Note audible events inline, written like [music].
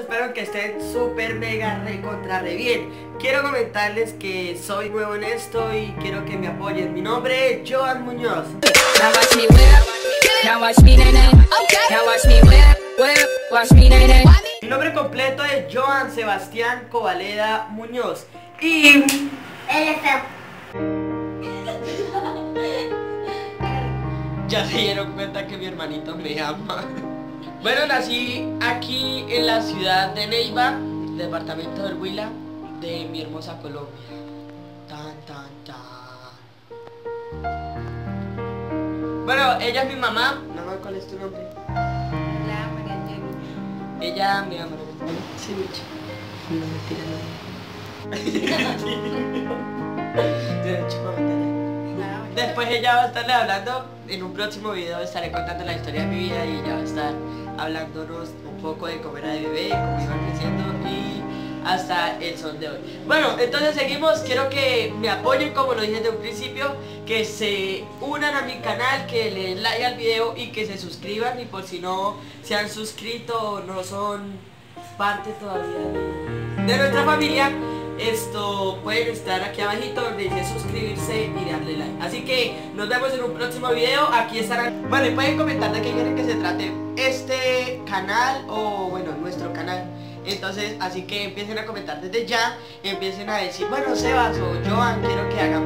espero que estén súper mega recontra re bien. Quiero comentarles que soy nuevo en esto y quiero que me apoyen. Mi nombre es Joan Muñoz. Mi nombre completo es Joan Sebastián Covaleda Muñoz. Y... [laughs] Ya se dieron cuenta que mi hermanito me ama. Bueno, nací aquí en la ciudad de Neiva, departamento del Huila, de mi hermosa Colombia. Tan, tan, tan. Bueno, ella es mi mamá. Mamá, ¿cuál es tu nombre? Hola, María Jenny. Ella me ama. Sí, mucho. No, hecho, mamá, Nada, Después ella va a estarle hablando, en un próximo video estaré contando la historia de mi vida y ella va a estar hablándonos un poco de cómo era de bebé, cómo iba creciendo y hasta el son de hoy. Bueno, entonces seguimos, quiero que me apoyen como lo dije desde un principio, que se unan a mi canal, que le den like al video y que se suscriban y por si no se han suscrito o no son parte todavía de nuestra familia, esto pueden estar aquí abajito donde dice suscribirse y darle like. Así que nos vemos en un próximo video. Aquí estarán. Bueno, pueden comentar de qué quieren que se trate este canal o bueno, nuestro canal. Entonces, así que empiecen a comentar desde ya, empiecen a decir, bueno, Sebas o Joan, quiero que esto.